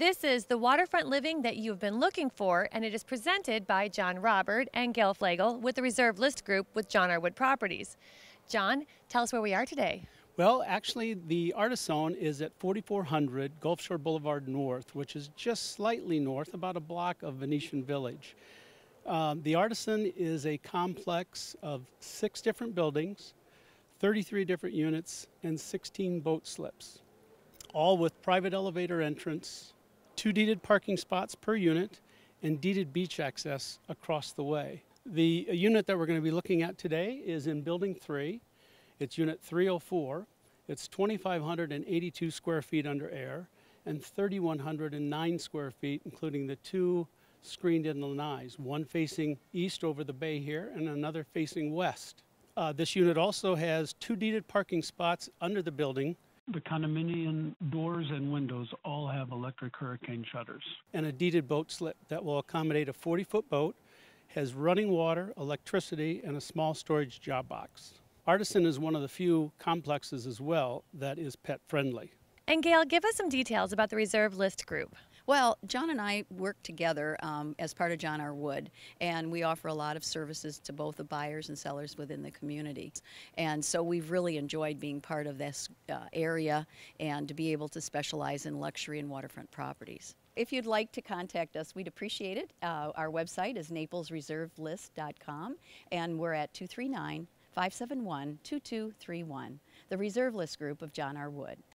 This is the waterfront living that you've been looking for, and it is presented by John Roberts and Gail Flagel with the Reserve List Group with John R. Wood Properties. John, tell us where we are today. Well, actually, the Artisan is at 4400 Gulf Shore Boulevard North, which is just slightly north, about a block of Venetian Village. Um, the Artisan is a complex of six different buildings, 33 different units, and 16 boat slips, all with private elevator entrance, two deeded parking spots per unit, and deeded beach access across the way. The uh, unit that we're going to be looking at today is in Building 3. It's Unit 304. It's 2,582 square feet under air and 3,109 square feet, including the two screened-in lanais, one facing east over the bay here and another facing west. Uh, this unit also has two deeded parking spots under the building The condominium doors and windows all have electric hurricane shutters. and a deeded boat slip that will accommodate a 40-foot boat, has running water, electricity, and a small storage job box. Artisan is one of the few complexes as well that is pet friendly. And Gail, give us some details about the Reserve List Group. Well, John and I work together um, as part of John R. Wood, and we offer a lot of services to both the buyers and sellers within the community. And so we've really enjoyed being part of this uh, area and to be able to specialize in luxury and waterfront properties. If you'd like to contact us, we'd appreciate it. Uh, our website is naplesreservelist.com, and we're at 239 571 2231, the Reserve List Group of John R. Wood.